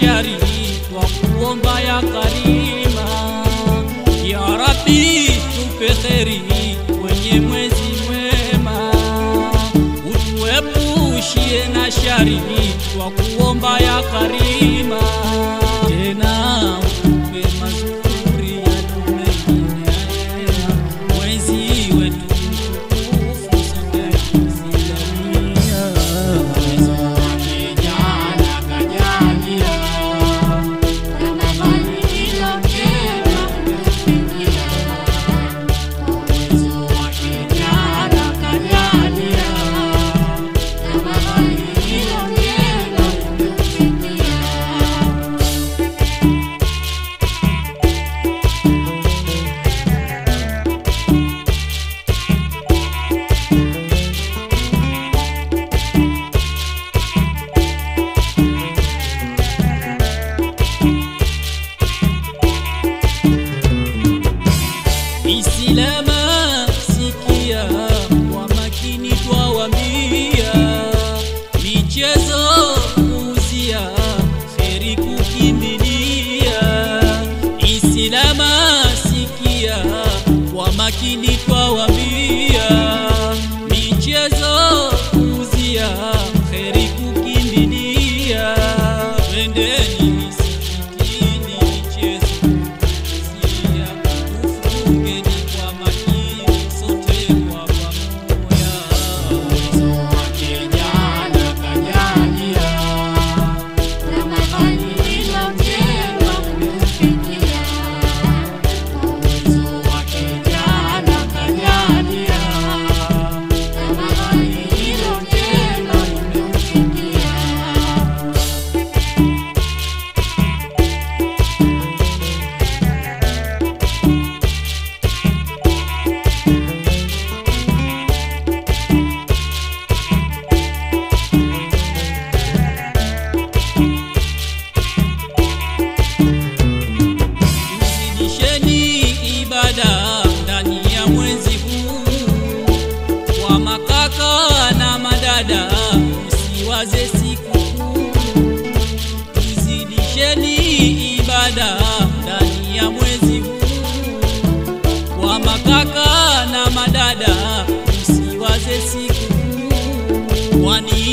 shari kwa kuomba ya karima. Ya rabbi tupe kheri kwenye mwezi mwema. Utuepushie na shari kwa kuomba ya karima. kaze siku izidisheni ibada ndani ya mwezi huu. Kwa makaka na madada usiwaze siku kwani